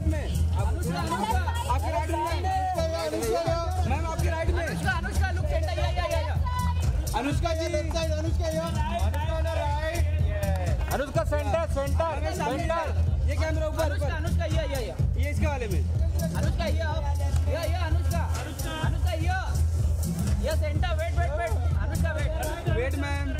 Left में। आपकी right में। मैम आपकी राइट में। अनुष्का अनुष्का लुक सेंटर या या या या। Anushka ji. Anushka Anushka centre centre centre ये कैमरा ऊपर अनुष्का या या या। ये इसके वाले में। अनुष्का ये या या अनुष्का। अनुष्का ये ये centre wait wait wait Anushka wait wait ma'am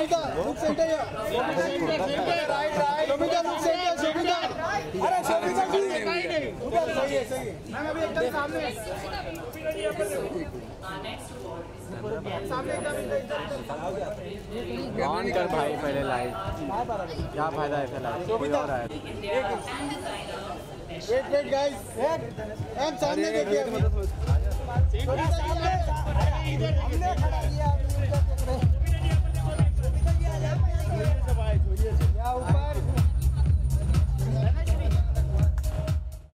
Shobhita look centre right right Shobhita look centre Shobhita अरे जी सही है सही मैम अभी एकदम सामने ऑन कर भाई पहले लाइट क्या फ़ायदा है फिर कोई और है। वेट वेट गाइस एम सामने देखिए मतलब शोभिता जी,